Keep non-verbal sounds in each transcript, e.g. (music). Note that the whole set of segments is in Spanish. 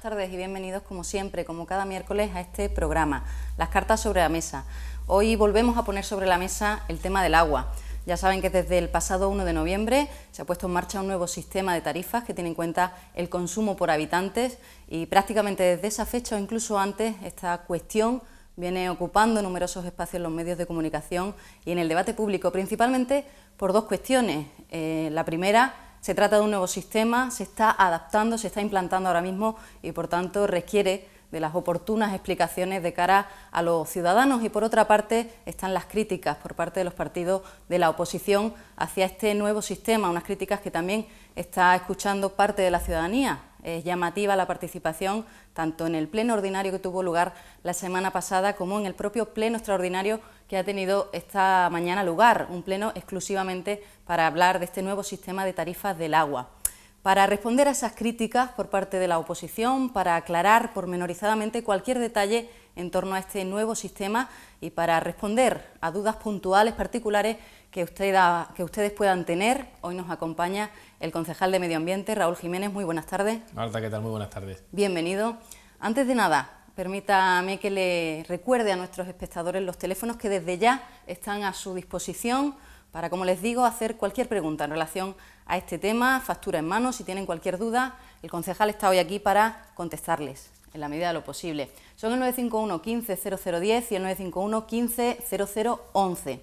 buenas tardes y bienvenidos como siempre, como cada miércoles, a este programa, Las cartas sobre la mesa. Hoy volvemos a poner sobre la mesa el tema del agua. Ya saben que desde el pasado 1 de noviembre se ha puesto en marcha un nuevo sistema de tarifas que tiene en cuenta el consumo por habitantes y prácticamente desde esa fecha o incluso antes esta cuestión viene ocupando numerosos espacios en los medios de comunicación y en el debate público, principalmente por dos cuestiones. Eh, la primera, se trata de un nuevo sistema, se está adaptando, se está implantando ahora mismo y por tanto requiere de las oportunas explicaciones de cara a los ciudadanos y por otra parte están las críticas por parte de los partidos de la oposición hacia este nuevo sistema, unas críticas que también está escuchando parte de la ciudadanía. Es llamativa la participación tanto en el pleno ordinario que tuvo lugar la semana pasada como en el propio pleno extraordinario que ha tenido esta mañana lugar, un pleno exclusivamente para hablar de este nuevo sistema de tarifas del agua. Para responder a esas críticas por parte de la oposición, para aclarar pormenorizadamente cualquier detalle en torno a este nuevo sistema y para responder a dudas puntuales particulares que, que ustedes puedan tener, hoy nos acompaña el concejal de Medio Ambiente, Raúl Jiménez. Muy buenas tardes. Marta, ¿qué tal? Muy buenas tardes. Bienvenido. Antes de nada, permítame que le recuerde a nuestros espectadores los teléfonos que desde ya están a su disposición para, como les digo, hacer cualquier pregunta en relación a este tema, factura en mano, si tienen cualquier duda, el concejal está hoy aquí para contestarles en la medida de lo posible. Son el 951 15 0010 y el 951 15 0011.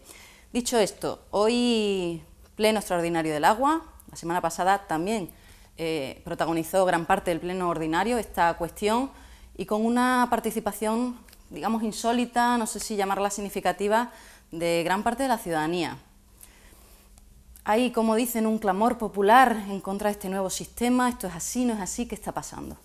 Dicho esto, hoy pleno extraordinario del agua, la semana pasada también eh, protagonizó gran parte del Pleno Ordinario esta cuestión y con una participación, digamos, insólita, no sé si llamarla significativa, de gran parte de la ciudadanía. Hay, como dicen, un clamor popular en contra de este nuevo sistema, esto es así, no es así, ¿qué está pasando?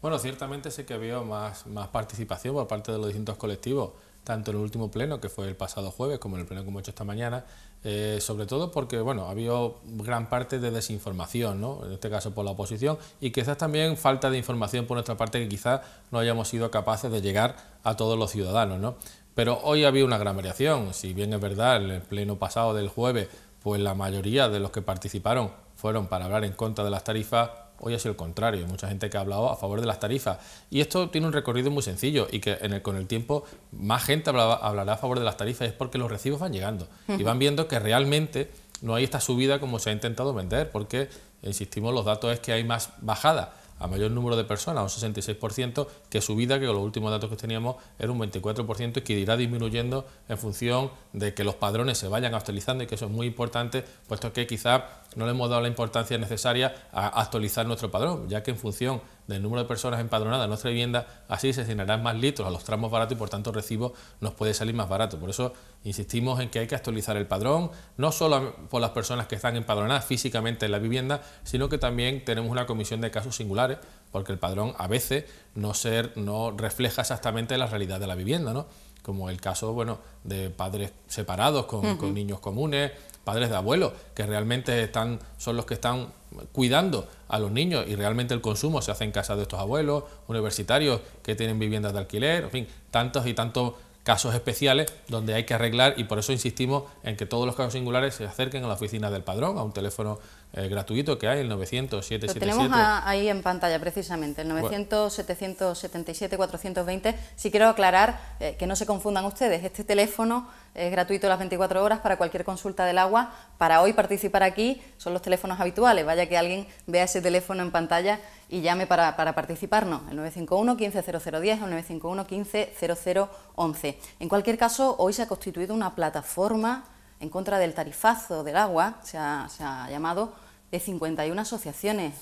Bueno, ciertamente sé que había más, más participación por parte de los distintos colectivos tanto en el último pleno, que fue el pasado jueves, como en el pleno que hemos hecho esta mañana, eh, sobre todo porque bueno, ha habido gran parte de desinformación, ¿no? en este caso por la oposición, y quizás también falta de información por nuestra parte que quizás no hayamos sido capaces de llegar a todos los ciudadanos. ¿no? Pero hoy había una gran variación, si bien es verdad, en el pleno pasado del jueves, pues la mayoría de los que participaron fueron para hablar en contra de las tarifas. Hoy ha sido el contrario, mucha gente que ha hablado a favor de las tarifas. Y esto tiene un recorrido muy sencillo y que con el tiempo más gente hablará a favor de las tarifas es porque los recibos van llegando. Y van viendo que realmente no hay esta subida como se ha intentado vender, porque, insistimos, los datos es que hay más bajada a mayor número de personas, un 66%, que subida, que con los últimos datos que teníamos era un 24% y que irá disminuyendo en función de que los padrones se vayan actualizando y que eso es muy importante, puesto que quizá no le hemos dado la importancia necesaria a actualizar nuestro padrón, ya que en función del número de personas empadronadas en nuestra vivienda, así se asignarán más litros a los tramos baratos y por tanto el recibo nos puede salir más barato. Por eso insistimos en que hay que actualizar el padrón, no solo por las personas que están empadronadas físicamente en la vivienda, sino que también tenemos una comisión de casos singulares, porque el padrón a veces no, ser, no refleja exactamente la realidad de la vivienda, ¿no? como el caso bueno, de padres separados con, con niños comunes, padres de abuelos, que realmente están, son los que están cuidando a los niños y realmente el consumo se hace en casa de estos abuelos, universitarios que tienen viviendas de alquiler, en fin, tantos y tantos casos especiales donde hay que arreglar y por eso insistimos en que todos los casos singulares se acerquen a la oficina del padrón, a un teléfono eh, gratuito que hay, el 900 777. Lo tenemos ahí en pantalla precisamente, el 900 777 420. Si quiero aclarar eh, que no se confundan ustedes, este teléfono es gratuito las 24 horas para cualquier consulta del agua. Para hoy participar aquí son los teléfonos habituales, vaya que alguien vea ese teléfono en pantalla y llame para, para participarnos, el 951 150010 o el 951 150011. En cualquier caso, hoy se ha constituido una plataforma en contra del tarifazo del agua, se ha, se ha llamado, de 51 asociaciones.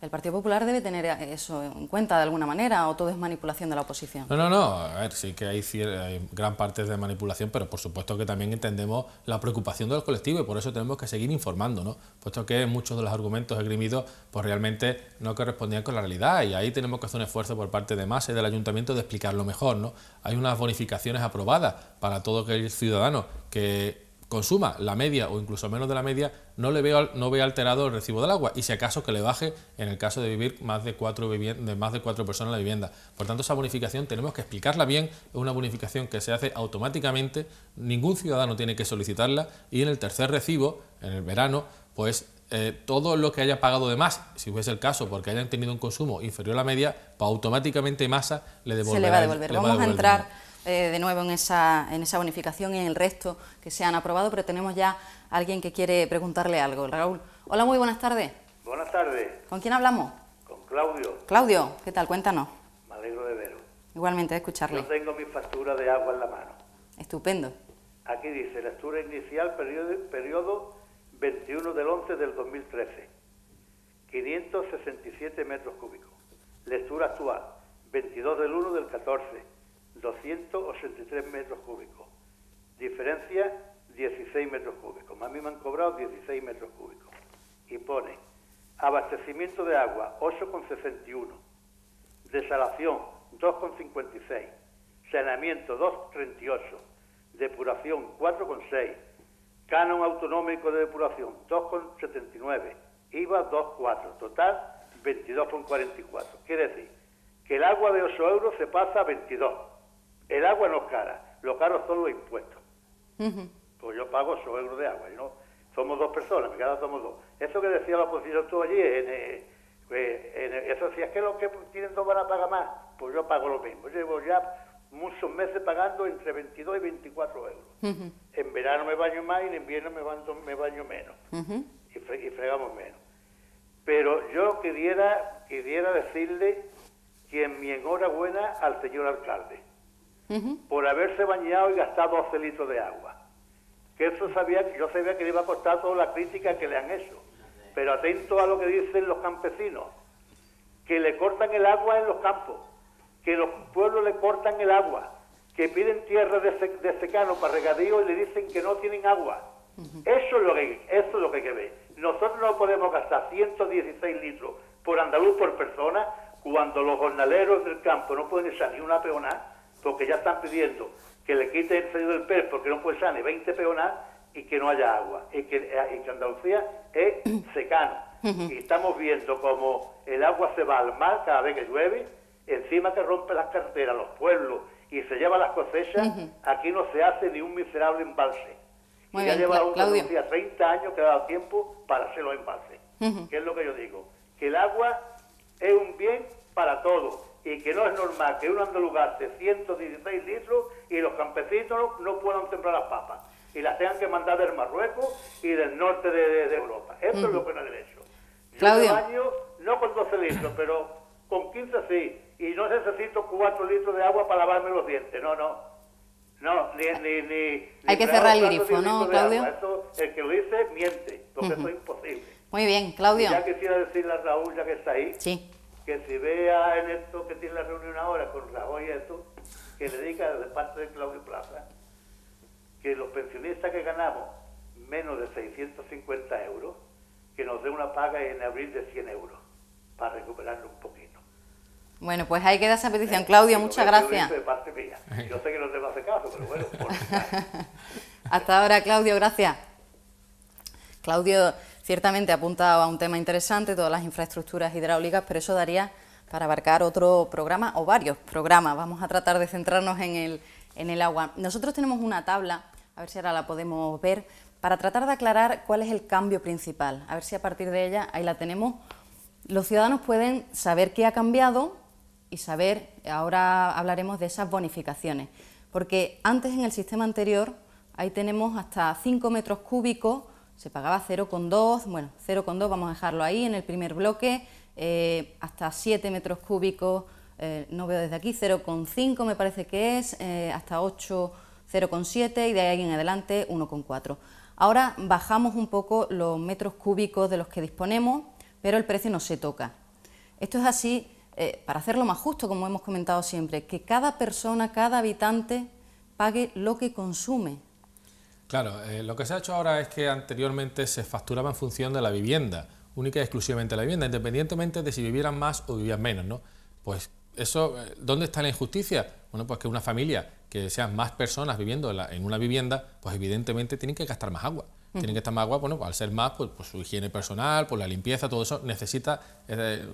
El Partido Popular debe tener eso en cuenta de alguna manera o todo es manipulación de la oposición. No, no, no. A ver, sí que hay, gran parte de manipulación, pero por supuesto que también entendemos la preocupación de los colectivos y por eso tenemos que seguir informando, ¿no? Puesto que muchos de los argumentos esgrimidos pues realmente no correspondían con la realidad y ahí tenemos que hacer un esfuerzo por parte de MASE y del Ayuntamiento de explicarlo mejor, ¿no? Hay unas bonificaciones aprobadas para todo aquel ciudadano que consuma la media o incluso menos de la media, no le veo, no veo alterado el recibo del agua y si acaso que le baje en el caso de vivir más de cuatro, de más de cuatro personas en la vivienda. Por tanto, esa bonificación tenemos que explicarla bien, es una bonificación que se hace automáticamente, ningún ciudadano tiene que solicitarla y en el tercer recibo, en el verano, pues eh, todo lo que haya pagado de más, si fuese el caso, porque hayan tenido un consumo inferior a la media, pues automáticamente masa le devolverá. Se le va a devolver. Vamos a, entrar eh, de nuevo en esa, en esa bonificación y en el resto que se han aprobado, pero tenemos ya a alguien que quiere preguntarle algo. Raúl, hola, muy buenas tardes. Buenas tardes. ¿Con quién hablamos? Con Claudio. Claudio, ¿qué tal? Cuéntanos. Me alegro de veros. Igualmente de escucharle. Yo tengo mi factura de agua en la mano. Estupendo. Aquí dice, lectura inicial, periodo, periodo 21 del 11 del 2013, 567 metros cúbicos. Lectura actual, 22 del 1 del 14, 283 metros cúbicos. Diferencia, 16 metros cúbicos. A mí me han cobrado 16 metros cúbicos. Y pone, abastecimiento de agua, 8,61. Desalación, 2,56. Saneamiento, 2,38. Depuración, 4,6 Canon autonómico de depuración, 2,79. IVA, 2,4. Total, 22,44. Quiere decir que el agua de 8 euros se pasa a 22. El agua no es cara, lo caro son los impuestos. Pues yo pago 8 euros de agua, y no somos dos personas, me quedan somos dos. Eso que decía la oposición tú allí, en, eh, en, eso si es que los que tienen dos van a pagar más, pues yo pago lo mismo. Llevo ya muchos meses pagando entre 22 y 24 euros. En verano me baño más y en invierno me baño, me baño menos y, fregamos menos. Pero yo quisiera, quisiera decirle que en mi enhorabuena al señor alcalde por haberse bañado y gastado 12 litros de agua. Que eso sabía, yo sabía que le iba a costar toda la crítica que le han hecho. Pero atento a lo que dicen los campesinos, que le cortan el agua en los campos que los pueblos le cortan el agua, que piden tierra de, secano para regadío y le dicen que no tienen agua. Eso es lo que eso es lo que hay que ver. Nosotros no podemos gastar 116 litros por andaluz por persona cuando los jornaleros del campo no pueden echar ni una peonada porque ya están pidiendo que le quiten el sello del pez porque no pueden echar ni 20 peonadas y que no haya agua y que, y que Andalucía es (coughs) secano. Y estamos viendo como el agua se va al mar cada vez que llueve encima que rompe las carreteras, los pueblos y se lleva las cosechas, aquí no se hace ni un miserable embalse. y ya lleva un 30 años que ha dado tiempo para hacer los embalses. que es lo que yo digo? Que el agua es un bien para todos y que no es normal que uno andaluz gaste 116 litros y los campesinos no, puedan sembrar las papas y las tengan que mandar del Marruecos y del norte de, Europa. Eso es lo que no es derecho. Yo Claudio. baño no con 12 litros, pero con 15 sí y no necesito cuatro litros de agua para lavarme los dientes, no, no. No, ni... ni, ni (laughs) Hay que cerrar el grifo, ¿no, Claudio? el que lo dice miente, porque eso es imposible. Muy bien, Claudio. ya quisiera decirle a Raúl, ya que está ahí, que si vea en esto que tiene la reunión ahora con Raúl y eso, que le diga de parte de Claudio Plaza que los pensionistas que ganamos menos de 650 euros, que nos dé una paga en abril de 100 euros, para recuperarlo un poquito. Bueno, pues ahí queda esa petición. Claudio, muchas gracias. Yo sé que no te va a hacer caso, pero bueno. (laughs) Hasta ahora, Claudio, gracias. Claudio ciertamente ha apuntado a un tema interesante, todas las infraestructuras hidráulicas, pero eso daría para abarcar otro programa o varios programas. Vamos a tratar de centrarnos en el, en el agua. Nosotros tenemos una tabla, a ver si ahora la podemos ver, para tratar de aclarar cuál es el cambio principal. A ver si a partir de ella, ahí la tenemos, los ciudadanos pueden saber qué ha cambiado y saber, ahora hablaremos de esas bonificaciones, porque antes en el sistema anterior, ahí tenemos hasta 5 metros cúbicos, se pagaba 0,2, bueno, 0,2 vamos a dejarlo ahí en el primer bloque, eh, hasta 7 metros cúbicos, eh, no veo desde aquí, 0,5 me parece que es, eh, hasta 8, 0,7 y de ahí en adelante 1,4. Ahora bajamos un poco los metros cúbicos de los que disponemos, pero el precio no se toca. Esto es así eh, para hacerlo más justo, como hemos comentado siempre, que cada persona, cada habitante pague lo que consume. Claro, eh, lo que se ha hecho ahora es que anteriormente se facturaba en función de la vivienda, única y exclusivamente la vivienda, independientemente de si vivieran más o vivían menos, ¿no? Pues eso, eh, ¿dónde está la injusticia? Bueno, pues que una familia, que sean más personas viviendo en una vivienda, pues evidentemente tienen que gastar más agua tienen que estar más agua, bueno, al ser más, pues, pues, su higiene personal, pues la limpieza, todo eso necesita, eh,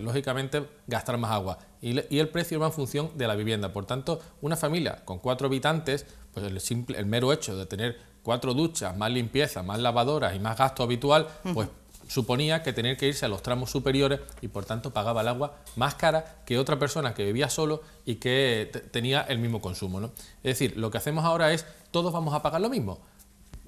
lógicamente, gastar más agua. Y, el precio va en función de la vivienda. Por tanto, una familia con cuatro habitantes, pues el, simple, el mero hecho de tener cuatro duchas, más limpieza, más lavadoras y más gasto habitual, pues suponía que tener que irse a los tramos superiores y por tanto pagaba el agua más cara que otra persona que vivía solo y que tenía el mismo consumo. ¿no? Es decir, lo que hacemos ahora es todos vamos a pagar lo mismo.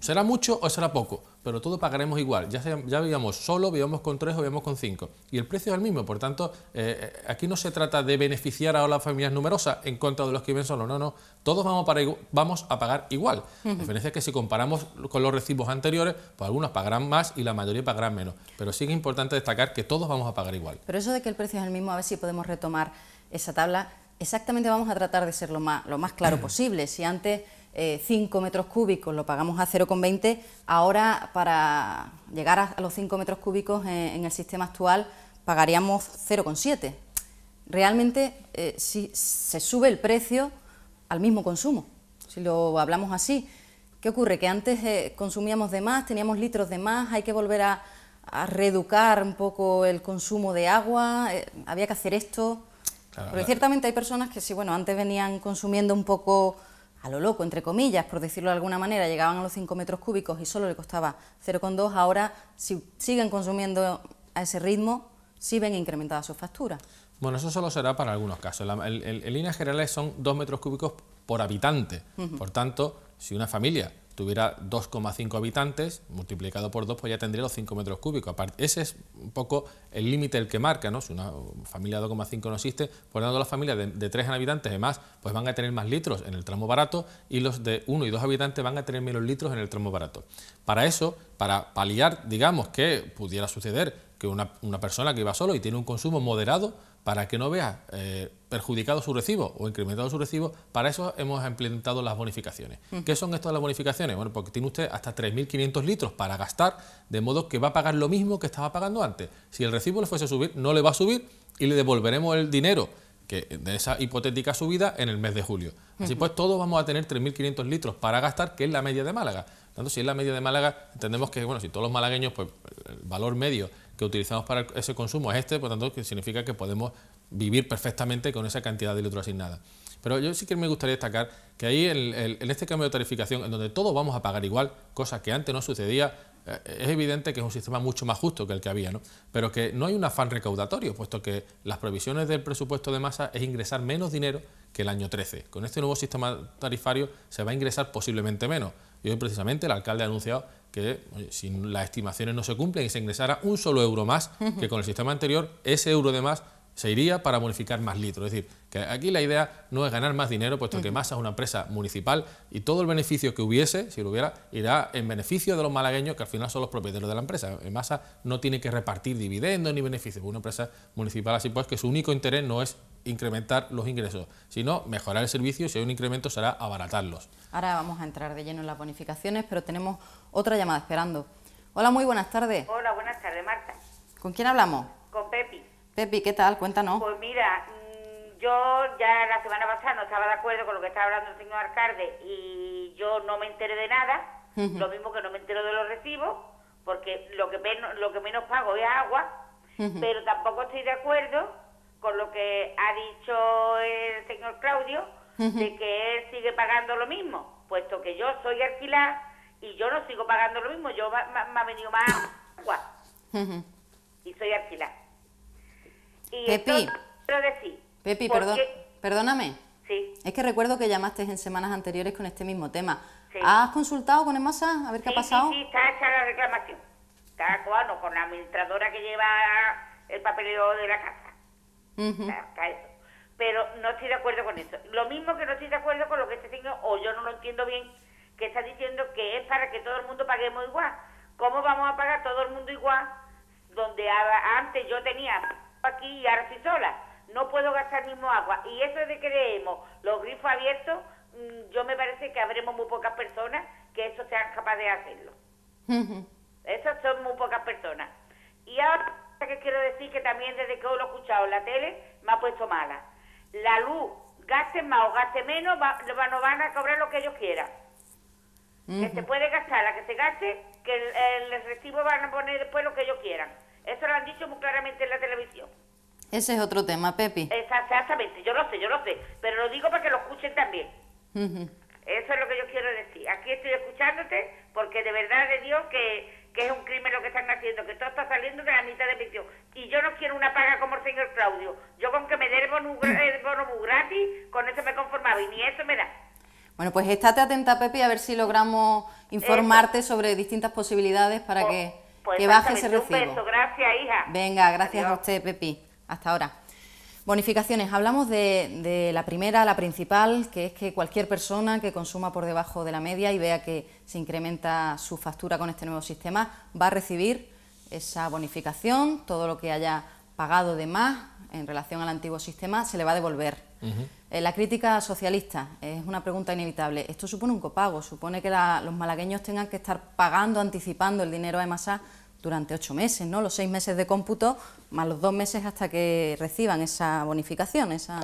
Será mucho o será poco, pero todos pagaremos igual. Ya, ya vivíamos solo, vivíamos con tres o vivíamos con cinco. Y el precio es el mismo, por tanto, eh, eh, aquí no se trata de beneficiar a las familias numerosas en contra de los que viven solos, no, no. Todos vamos, para, vamos a pagar igual. La diferencia es que si comparamos con los recibos anteriores, pues algunos pagarán más y la mayoría pagarán menos. Pero sí que es importante destacar que todos vamos a pagar igual. Pero eso de que el precio es el mismo, a ver si podemos retomar esa tabla. Exactamente vamos a tratar de ser lo más, lo más claro (clears throat) posible. Si antes 5 eh, metros cúbicos lo pagamos a 0,20, ahora para llegar a, los 5 metros cúbicos en, el sistema actual pagaríamos 0,7. Realmente eh, si se sube el precio al mismo consumo, si lo hablamos así. ¿Qué ocurre? Que antes eh, consumíamos de más, teníamos litros de más, hay que volver a, reeducar un poco el consumo de agua, había que hacer esto. Porque ciertamente hay personas que si bueno, antes venían consumiendo un poco a lo loco, entre comillas, por decirlo de alguna manera, llegaban a los 5 metros cúbicos y solo le costaba 0,2, ahora si siguen consumiendo a ese ritmo, sí ven incrementada su factura. Bueno, eso solo será para algunos casos. En líneas generales son 2 metros cúbicos por habitante. Por tanto, si una familia tuviera 2,5 habitantes, multiplicado por 2, pues ya tendría los 5 metros cúbicos. Ese es un poco el límite el que marca, ¿no? Si una familia de 2,5 no existe, por lo tanto las familias de, de 3 habitantes además, pues van a tener más litros en el tramo barato y los de 1 y 2 habitantes van a tener menos litros en el tramo barato. Para eso, para paliar, digamos, que pudiera suceder que una, una persona que iba solo y tiene un consumo moderado, para que no vea eh, perjudicado su recibo o incrementado su recibo, para eso hemos implementado las bonificaciones. ¿Qué son estas las bonificaciones? Bueno, porque tiene usted hasta 3.500 litros para gastar, de modo que va a pagar lo mismo que estaba pagando antes. Si el recibo le fuese a subir, no le va a subir y le devolveremos el dinero que de esa hipotética subida en el mes de julio. Así pues, todos vamos a tener 3.500 litros para gastar, que es la media de Málaga. Tanto si es la media de Málaga, entendemos que, bueno, si todos los malagueños, pues el valor medio que utilizamos para ese consumo es este, por tanto, que significa que podemos vivir perfectamente con esa cantidad de litros asignada. Pero yo sí que me gustaría destacar que ahí en este cambio de tarificación, en donde todos vamos a pagar igual, cosa que antes no sucedía, es evidente que es un sistema mucho más justo que el que había, ¿no? pero que no hay un afán recaudatorio, puesto que las provisiones del presupuesto de masa es ingresar menos dinero que el año 13. Con este nuevo sistema tarifario se va a ingresar posiblemente menos. Y hoy precisamente el alcalde ha anunciado que si las estimaciones no se cumplen y se ingresara un solo euro más que con el sistema anterior, ese euro de más se iría para bonificar más litros. Es decir, que aquí la idea no es ganar más dinero, puesto que Masa es una empresa municipal y todo el beneficio que hubiese, si lo hubiera, irá en beneficio de los malagueños, que al final son los propietarios de la empresa. Masa no tiene que repartir dividendos ni beneficios. Una empresa municipal así pues que su único interés no es incrementar los ingresos, sino mejorar el servicio y si hay un incremento será abaratarlos. Ahora vamos a entrar de lleno en las bonificaciones, pero tenemos otra llamada esperando. Hola, muy buenas tardes. Hola, buenas tardes, Marta. ¿Con quién hablamos? Con Pepi. Pepi, ¿qué tal? Cuéntanos. Pues mira, yo ya la semana pasada no estaba de acuerdo con lo que estaba hablando el señor alcalde y yo no me enteré de nada, lo mismo que no me entero de los recibos, porque lo que menos, lo que menos pago es agua, pero tampoco estoy de acuerdo con lo que ha dicho el señor Claudio, de que él sigue pagando lo mismo, puesto que yo soy alquilar y yo no sigo pagando lo mismo, yo me, ha venido más agua. Y soy alquilar. Y Pepi, quiero decir, Pepi, perdóname. Sí. Es que recuerdo que llamaste en semanas anteriores con este mismo tema. ¿Has consultado con EMASA a ver qué ha pasado? Sí, sí, está hecha la reclamación. Está bueno, con la administradora que lleva el papeleo de la casa. Pero no estoy de acuerdo con eso. Lo mismo que no estoy de acuerdo con lo que este señor, o yo no lo entiendo bien, que está diciendo que es para que todo el mundo paguemos igual. ¿Cómo vamos a pagar todo el mundo igual? Donde antes yo tenía aquí y ahora estoy sola. No puedo gastar mismo agua. Y eso de que leemos los grifos abiertos, mm, yo me parece que habremos muy pocas personas que eso sean capaces de hacerlo. Esas son muy pocas personas. Y ahora que quiero decir que también desde que hoy lo he escuchado en la tele me ha puesto mala. La luz, gaste más o gaste menos, va, no van a cobrar lo que ellos quieran. Que se puede gastar la que se gaste, que el, el recibo van a poner después lo que ellos quieran. Eso lo han dicho muy claramente en la televisión. Ese es otro tema, Pepi. Exactamente, yo lo sé, yo lo sé, pero lo digo para que lo escuchen también. Eso es lo que yo quiero decir. Aquí estoy escuchándote porque de verdad de Dios que, que es un crimen lo que están haciendo, que todo está saliendo de la mitad de pensión. Y yo no quiero una paga como el señor Claudio. Yo con que me dé el bono, el bono gratis, con eso me conformaba y ni eso me da. Bueno, pues estate atenta, Pepe, a ver si logramos informarte sobre distintas posibilidades para Pues- que, pues que baje ese recibo. Un beso, gracias, hija. Venga, gracias a Adiós. usted, Pepi. Hasta ahora. Bonificaciones. Hablamos de, de la primera, la principal, que es que cualquier persona que consuma por debajo de la media y vea que se incrementa su factura con este nuevo sistema va a recibir esa bonificación, todo lo que haya pagado de más en relación al antiguo sistema se le va a devolver. Eh, la crítica socialista es una pregunta inevitable. Esto supone un copago, supone que la- los malagueños tengan que estar pagando, anticipando el dinero a EMASA durante ocho meses, ¿no? Los seis meses de cómputo más los dos meses hasta que reciban esa bonificación, esa...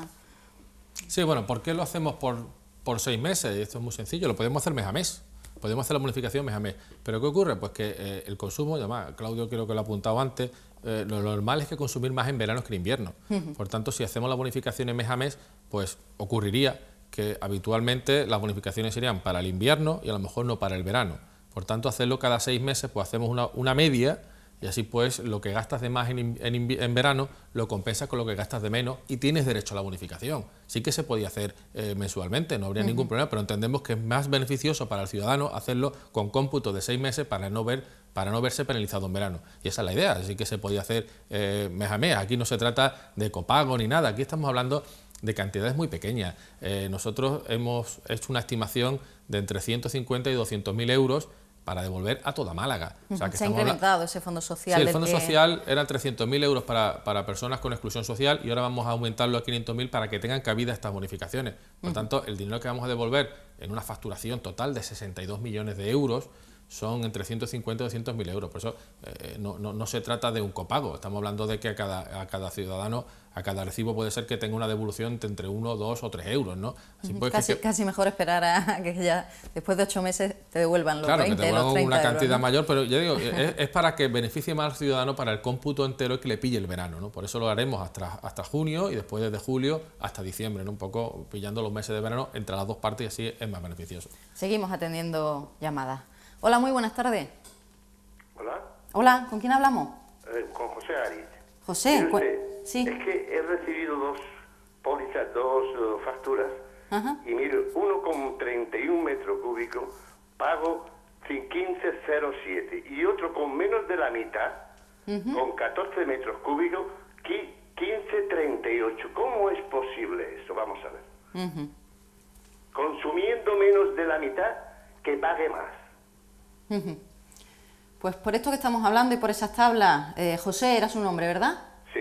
Sí, bueno, ¿por qué lo hacemos por, por seis meses? Esto es muy sencillo, lo podemos hacer mes a mes. Podemos hacer la bonificación mes a mes. Pero ¿qué ocurre? Pues que eh, el consumo, además, Claudio creo que lo ha apuntado antes, eh, lo normal es que consumir más en verano que en invierno. Por tanto, si hacemos las bonificaciones mes a mes, pues ocurriría que habitualmente las bonificaciones serían para el invierno y a lo mejor no para el verano. Por tanto, hacerlo cada seis meses, pues hacemos una, una media y así pues lo que gastas de más en, en en verano lo compensas con lo que gastas de menos y tienes derecho a la bonificación. Sí que se podía hacer eh, mensualmente, no habría ningún problema, pero entendemos que es más beneficioso para el ciudadano hacerlo con cómputo de seis meses para no ver para no verse penalizado en verano. Y esa es la idea, así que se podía hacer eh, mes a mes. Aquí no se trata de copago ni nada, aquí estamos hablando de cantidades muy pequeñas. Eh, nosotros hemos hecho una estimación de entre 150 y 200 mil euros para devolver a toda Málaga. O sea, que se ha incrementado ese fondo social. Sí, el fondo que- social eran 300.000 euros para, para personas con exclusión social y ahora vamos a aumentarlo a 500.000 para que tengan cabida estas bonificaciones. Por tanto, el dinero que vamos a devolver en una facturación total de 62 millones de euros son entre 150 y 200 mil euros. Por eso eh, no, no- no se trata de un copago. Estamos hablando de que a cada, a cada ciudadano, a cada recibo puede ser que tenga una devolución de entre 1, 2 o 3 euros. ¿no? Así pues, casi, que- casi mejor esperar a (laughs) que ya después de ocho meses te devuelvan los Claro, 20, que te los pongan 30 una euros, cantidad ¿no? mayor, pero ya digo, es, (laughs) es para que beneficie más al ciudadano para el cómputo entero y que le pille el verano, ¿no? Por eso lo haremos hasta, hasta junio y después desde julio hasta diciembre, ¿no? Un poco pillando los meses de verano entre las dos partes y así es más beneficioso. Seguimos atendiendo llamadas. Hola, muy buenas tardes. Hola, Hola, ¿con quién hablamos? eh, con José Ariz. José, usted, sí. Es que he recibido dos pólizas, dos eh, facturas. Ajá. Y mire, uno con 31 metros cúbicos pago 15,07 y otro con menos de la mitad, con 14 metros cúbicos, qui- 15,38. ¿Cómo es posible eso? Vamos a ver. Consumiendo menos de la mitad, que pague más. Pues por esto que estamos hablando y por esas tablas, eh, José era su nombre, ¿verdad? Sí,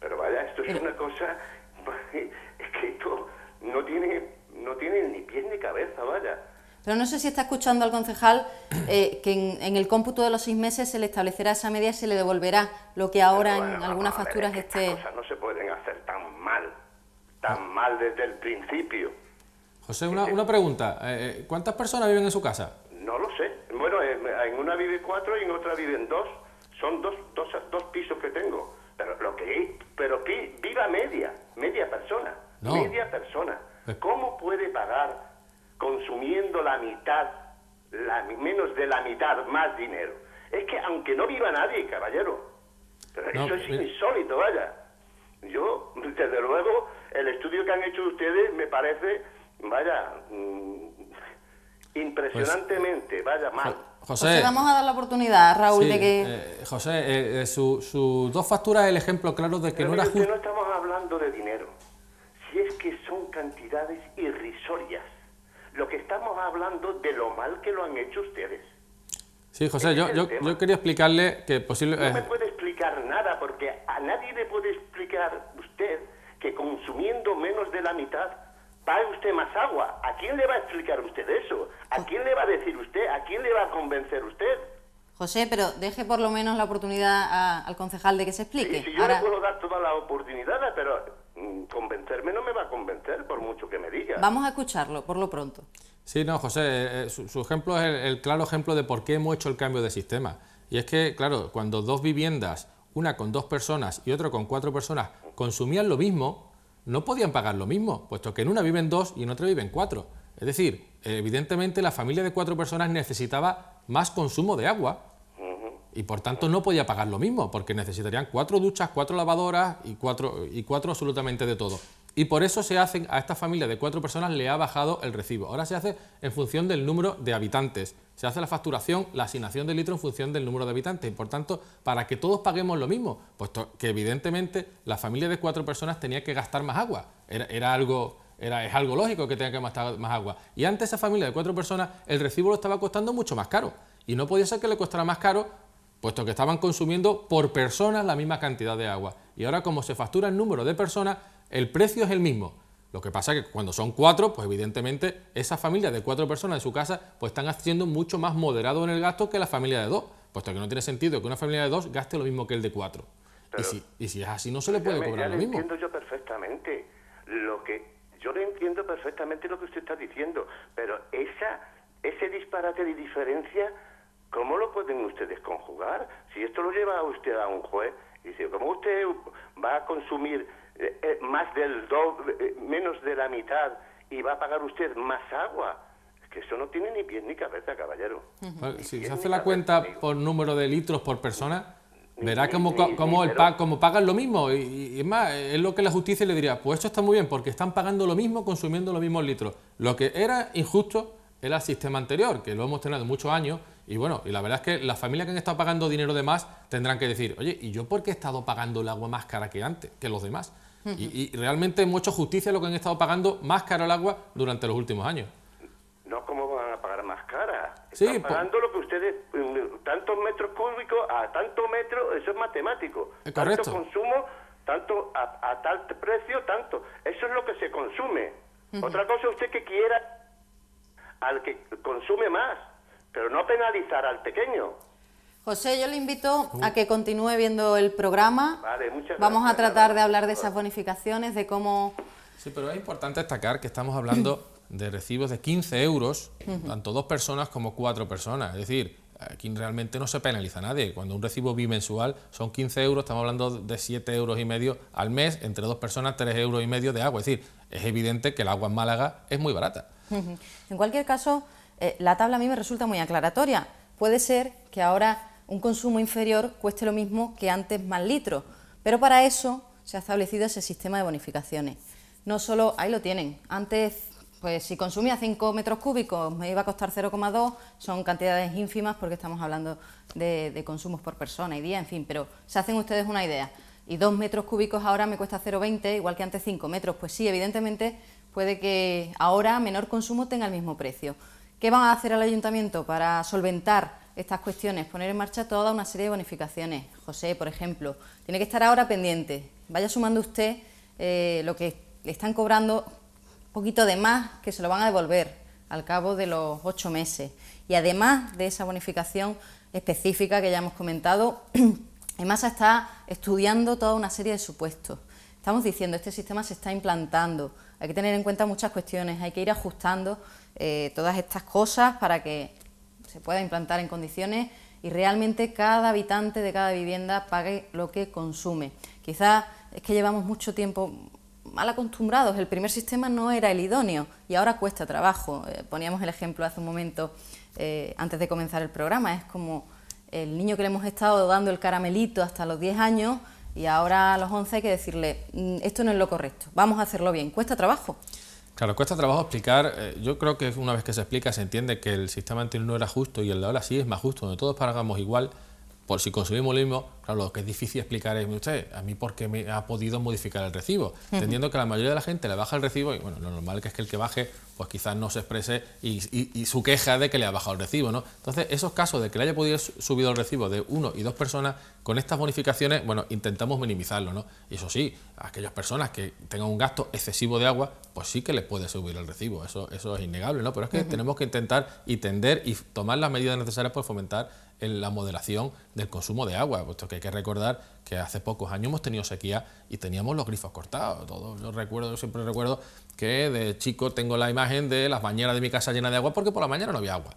pero vaya, esto es Pero- una cosa, (laughs) es que esto no tiene, no tiene ni pies ni cabeza, vaya. Pero no sé si está escuchando al concejal eh, que en, en el cómputo de los seis meses se le establecerá esa media y se le devolverá lo que ahora en algunas ver, facturas es que esté... Estas cosas no se pueden hacer tan mal, tan mal desde el principio. José, una, una pregunta. eh, eh, ¿Cuántas personas viven en su casa? No lo sé. Bueno, en, una vive cuatro y en otra viven dos. Son dos, dos, dos pisos que tengo. Pero lo que pero pi- viva media, media persona, No. media persona. Eh. ¿Cómo puede pagar consumiendo la mitad, la, menos de la mitad más dinero? Es que aunque no viva nadie, caballero. Pero No, eso es mira. insólito, vaya. Yo, desde luego, el estudio que han hecho ustedes me parece, vaya, mm, impresionantemente, vaya mal. José, José, vamos a dar la oportunidad a Raúl sí, de que... eh, José, eh, eh, su- sus dos facturas es el ejemplo claro de que Pero no era justo. no estamos hablando de dinero. Si es que son cantidades irrisorias. Lo que estamos hablando de lo mal que lo han hecho ustedes. Sí, José, yo, yo, yo quería explicarle que posible... No me eh, puede explicar nada porque a nadie le puede explicar usted que consumiendo menos de la mitad pague usted más agua. ¿A quién le va a explicar usted eso? ¿A quién le va a decir usted? ¿A quién le va a convencer usted? José, pero deje por lo menos la oportunidad a- al concejal de que se explique. Sí, si yo Ahora, le puedo dar toda la oportunidad, pero mm, convencerme no me va a convencer por mucho que me diga. vamos a escucharlo por lo pronto. Sí, no, José, eh, eh, su, su ejemplo es el, el claro ejemplo de por qué hemos hecho el cambio de sistema. Y es que, claro, cuando dos viviendas, una con dos personas y otra con cuatro personas, consumían lo mismo, no podían pagar lo mismo, puesto que en una viven dos y en otra viven cuatro. Es decir, evidentemente la familia de cuatro personas necesitaba más consumo de agua y por tanto no podía pagar lo mismo, porque necesitarían cuatro duchas, cuatro lavadoras y cuatro, y cuatro absolutamente de todo. Y por eso se hacen, a esta familia de cuatro personas le ha bajado el recibo. Ahora se hace en función del número de habitantes. Se hace la facturación, la asignación de litro en función del número de habitantes. Y por tanto, para que todos paguemos lo mismo, puesto que evidentemente la familia de cuatro personas tenía que gastar más agua. Era, algo, era, es algo lógico que tenga que gastar más agua. Y antes esa familia de cuatro personas, el recibo lo estaba costando mucho más caro. Y no podía ser que le costara más caro, puesto que estaban consumiendo por persona la misma cantidad de agua. Y ahora, como se factura el número de personas, el precio es el mismo. Lo que pasa es que cuando son cuatro, pues evidentemente esa familia de cuatro personas en su casa, pues están haciendo mucho más moderado en el gasto que la familia de dos, puesto que no tiene sentido que una familia de dos gaste lo mismo que el de cuatro. y, si, y si es así, no se le puede cobrar lo mismo. Lo entiendo yo perfectamente. Lo que yo le entiendo perfectamente lo que usted está diciendo, pero esa ese disparate de diferencia, ¿cómo lo pueden ustedes conjugar? Si esto lo lleva usted a un juez y dice, ¿cómo usted va a consumir eh, eh, más del doble, eh, menos de la mitad y va a pagar usted más agua. Es que eso no tiene ni pie ni cabeza, caballero. Si se hace la cuenta por número de litros por persona, verá como, como, el como pagan lo mismo. Y, es más, es lo que la justicia le diría, pues esto está muy bien, porque están pagando lo mismo, consumiendo los mismos litros. Lo que era injusto era el sistema anterior, que lo hemos tenido muchos años, y bueno, y la verdad es que las familias que han estado pagando dinero de más tendrán que decir, oye, ¿y yo por qué he estado pagando el agua más cara que antes, que los demás? y, realmente hemos hecho justicia lo que han estado pagando más caro el agua durante los últimos años. No, ¿cómo van a pagar más cara? Están pagando lo que ustedes, mm, tantos metros cúbicos a tantos metros, eso es matemático. Tanto consumo, tanto a, tal precio, tanto. Eso es lo que se consume. Otra cosa usted que quiera al que consume más, pero no penalizar al pequeño. José, yo le invito a que continúe viendo el programa. Vamos a tratar de hablar de esas bonificaciones, de cómo... Sí, pero es importante destacar que estamos hablando (clears throat) de recibos de 15 euros, tanto dos personas como cuatro personas. Es decir, aquí realmente no se penaliza a nadie. Cuando un recibo bimensual son 15 euros, estamos hablando de 7 euros y medio al mes, entre dos personas 3 euros y medio de agua. Es decir, es evidente que el agua en Málaga es muy barata. En cualquier caso, eh, la tabla a mí me resulta muy aclaratoria. Puede ser que ahora un consumo inferior cueste lo mismo que antes más litros, pero para eso se ha establecido ese sistema de bonificaciones. No solo, ahí lo tienen, antes, pues si consumía 5 metros cúbicos me iba a costar 0,2, son cantidades ínfimas porque estamos hablando de, consumos por persona y día, en fin, pero se hacen ustedes una idea. Y 2 metros cúbicos ahora me cuesta 0,20, igual que antes 5 metros, pues sí, evidentemente puede que ahora menor consumo tenga el mismo precio. ¿Qué van a hacer al ayuntamiento para solventar estas cuestiones, poner en marcha toda una serie de bonificaciones. José, por ejemplo, tiene que estar ahora pendiente. Vaya sumando usted eh, lo que le están cobrando, un poquito de más, que se lo van a devolver al cabo de los ocho meses. Y además de esa bonificación específica que ya hemos comentado, (clears throat) EMASA está estudiando toda una serie de supuestos. Estamos diciendo, este sistema se está implantando, hay que tener en cuenta muchas cuestiones, hay que ir ajustando eh, todas estas cosas para que se pueda implantar en condiciones y realmente cada habitante de cada vivienda pague lo que consume. Quizás es que llevamos mucho tiempo mal acostumbrados, el primer sistema no era el idóneo y ahora cuesta trabajo. Eh, poníamos el ejemplo hace un momento eh, antes de comenzar el programa, es como el niño que le hemos estado dando el caramelito hasta los 10 años y ahora a los 11 hay que decirle, mm, esto no es lo correcto, vamos a hacerlo bien, cuesta trabajo. Claro, cuesta trabajo explicar. Eh, yo creo que una vez que se explica se entiende que el sistema anterior no era justo y el de ahora sí es más justo, donde todos pagamos igual, por si consumimos lo mismo, claro, lo que es difícil explicar es, usted, a mí por qué me ha podido modificar el recibo, entendiendo que la mayoría de la gente le baja el recibo y bueno, lo normal que es que el que baje, pues quizás no se exprese y, su queja de que le ha bajado el recibo, ¿no? Entonces, esos casos de que le haya podido subir el recibo de uno y dos personas, con estas bonificaciones, bueno, intentamos minimizarlo, ¿no? Y eso sí, a aquellas personas que tengan un gasto excesivo de agua, pues sí que les puede subir el recibo, eso, eso es innegable, ¿no? Pero es que tenemos que intentar y tender y tomar las medidas necesarias por fomentar en la moderación del consumo de agua, puesto que hay que recordar que hace pocos años hemos tenido sequía y teníamos los grifos cortados. Todo, yo recuerdo, yo siempre recuerdo que de chico tengo la imagen de las bañeras de mi casa llenas de agua porque por la mañana no había agua.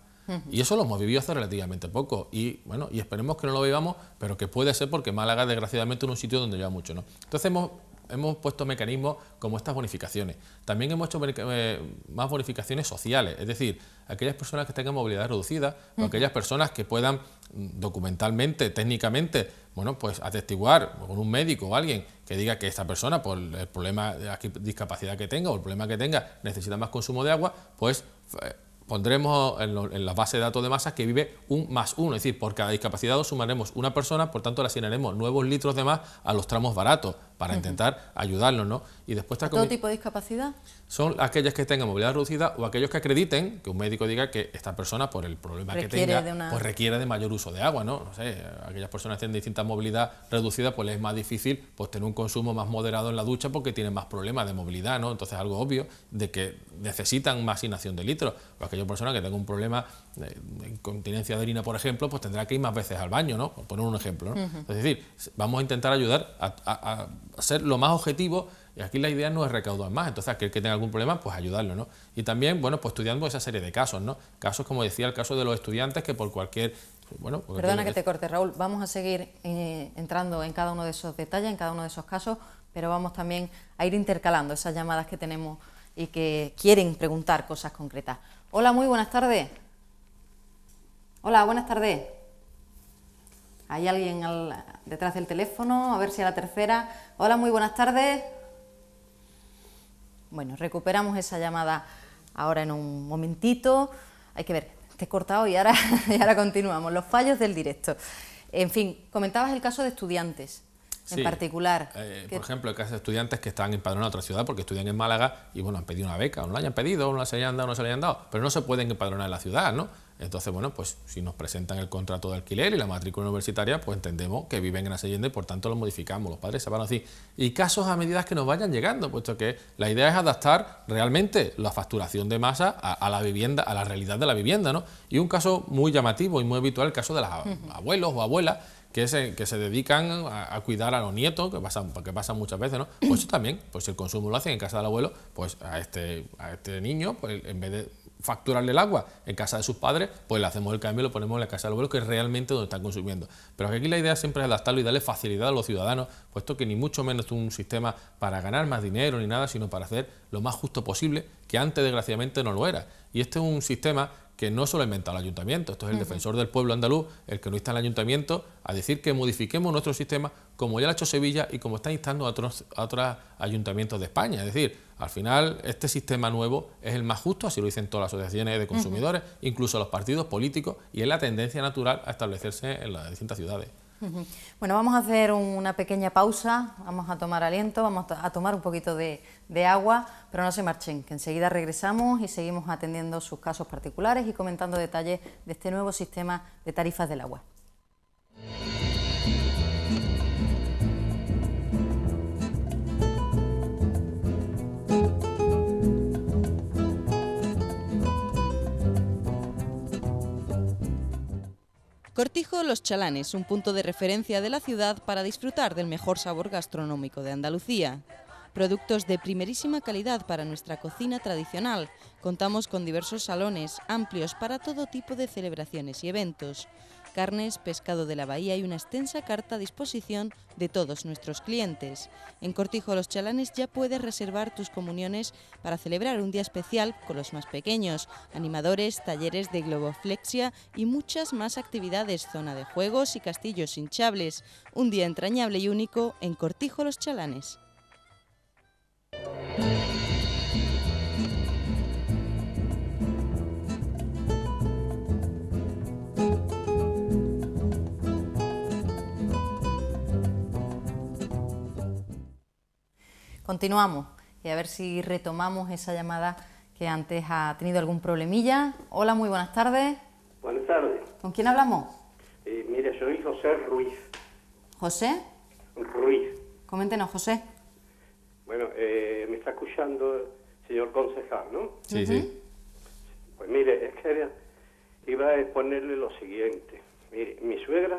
Y eso lo hemos vivido hace relativamente poco. Y bueno, y esperemos que no lo vivamos, pero que puede ser porque Málaga, desgraciadamente, es un sitio donde lleva mucho. ¿no? Entonces hemos hemos puesto mecanismos como estas bonificaciones. También hemos hecho eh, más bonificaciones sociales, es decir, aquellas personas que tengan movilidad reducida o aquellas personas que puedan mm, documentalmente, técnicamente, bueno, pues atestiguar con un médico o alguien que diga que esta persona, por el problema de discapacidad que tenga o el problema que tenga, necesita más consumo de agua, pues eh, pondremos en, la base de datos de masa que vive un más uno, es decir, por cada discapacidad sumaremos una persona, por tanto le asignaremos nuevos litros de más a los tramos baratos para intentar ayudarlos, ¿no? Y después ¿Todo tipo de discapacidad? Son aquellas que tengan movilidad reducida o aquellos que acrediten que un médico diga que esta persona, por el problema que tenga, pues requiere de mayor uso de agua, ¿no? No sé, aquellas personas que tienen distinta movilidad reducida, pues les es más difícil pues tener un consumo más moderado en la ducha porque tienen más problemas de movilidad, ¿no? Entonces algo obvio de que necesitan más asignación de litros. O aquella persona que tenga un problema de incontinencia de orina, por ejemplo, pues tendrá que ir más veces al baño, ¿no? Por poner un ejemplo, ¿no? Es decir, vamos a intentar ayudar a ser lo más objetivo y aquí la idea no es recaudar más, entonces aquel que tenga algún problema, pues ayudarlo, ¿no? Y también, bueno, pues estudiando esa serie de casos, ¿no? Casos, como decía, el caso de los estudiantes que por cualquier... Bueno, Perdona que te corte, Raúl, vamos a seguir eh, entrando en cada uno de esos detalles, en cada uno de esos casos, pero vamos también a ir intercalando esas llamadas que tenemos y que quieren preguntar cosas concretas. Hola, muy buenas tardes. Hola, buenas tardes. ¿Hay alguien detrás del teléfono? A ver si a la tercera. Hola, muy buenas tardes. Bueno, recuperamos esa llamada ahora en un momentito. Hay que ver, te he cortado y ahora, (laughs) y ahora continuamos. Los fallos del directo. En fin, comentabas el caso de estudiantes en particular. Eh, por ejemplo, el caso de estudiantes que están empadronados en otra ciudad porque estudian en Málaga y bueno, han pedido una beca, o no la hayan pedido, o no se hayan dado, no se la hayan dado, pero no se pueden empadronar en la ciudad, ¿no? Entonces, bueno, pues si nos presentan el contrato de alquiler y la matrícula universitaria, pues entendemos que viven en la y por tanto lo modificamos, los padres se van así. Y casos a medida que nos vayan llegando, puesto que la idea es adaptar realmente la facturación de masa a, la vivienda, a la realidad de la vivienda, ¿no? Y un caso muy llamativo y muy habitual, el caso de los abuelos o abuelas que se, que se dedican a, cuidar a los nietos, que pasan, que pasan muchas veces, ¿no? (clears throat) Pues eso también, pues si el consumo lo hacen en casa del abuelo, pues a este, a este niño, pues en vez de facturarle el agua en casa de sus padres, pues le hacemos el cambio y lo ponemos en la casa del abuelo, que es realmente donde están consumiendo. Pero aquí la idea siempre es adaptarlo y darle facilidad a los ciudadanos, puesto que ni mucho menos es un sistema para ganar más dinero ni nada, sino para hacer lo más justo posible, que antes desgraciadamente no lo era. Y este es un sistema que no solo ha inventado el ayuntamiento, esto es el defensor del pueblo andaluz, el que no está en el ayuntamiento, a decir que modifiquemos nuestro sistema como ya lo ha hecho Sevilla y como está instando a otros, a otros ayuntamientos de España. Es decir, al final este sistema nuevo es el más justo, así lo dicen todas las asociaciones de consumidores, incluso los partidos políticos, y es la tendencia natural a establecerse en las distintas ciudades. Bueno, vamos a hacer una pequeña pausa, vamos a tomar aliento, vamos a tomar un poquito de, agua, pero no se marchen, que enseguida regresamos y seguimos atendiendo sus casos particulares y comentando detalles de este nuevo sistema de tarifas del agua. Cortijo Los Chalanes, un punto de referencia de la ciudad para disfrutar del mejor sabor gastronómico de Andalucía. Productos de primerísima calidad para nuestra cocina tradicional. Contamos con diversos salones amplios para todo tipo de celebraciones y eventos carnes, pescado de la bahía y una extensa carta a disposición de todos nuestros clientes. En Cortijo Los Chalanes ya puedes reservar tus comuniones para celebrar un día especial con los más pequeños, animadores, talleres de globoflexia y muchas más actividades, zona de juegos y castillos hinchables. Un día entrañable y único en Cortijo Los Chalanes. Continuamos y a ver si retomamos esa llamada que antes ha tenido algún problemilla. Hola, muy buenas tardes. Buenas tardes. ¿Con quién hablamos? Eh, mire, soy José Ruiz. ¿José? Ruiz. Coméntenos, José. Bueno, eh, me está escuchando el señor concejal, ¿no? Sí, sí. Pues mire, es que iba a exponerle lo siguiente. Mire, mi suegra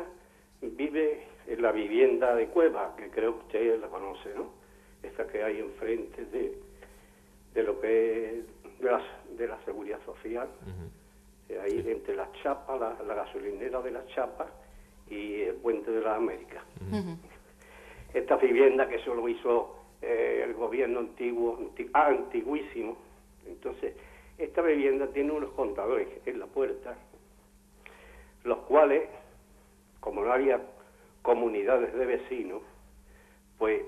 vive en la vivienda de Cueva, que creo que usted la conoce, ¿no? Esta que hay enfrente de, de lo que es de la, de la seguridad social, eh, ahí entre las chapas, la, gasolinera de las chapas y el puente de la América. Esta vivienda que solo hizo eh, el gobierno antiguo, ah, antiguísimo. Entonces, esta vivienda tiene unos contadores en la puerta, los cuales, como no había comunidades de vecinos, pues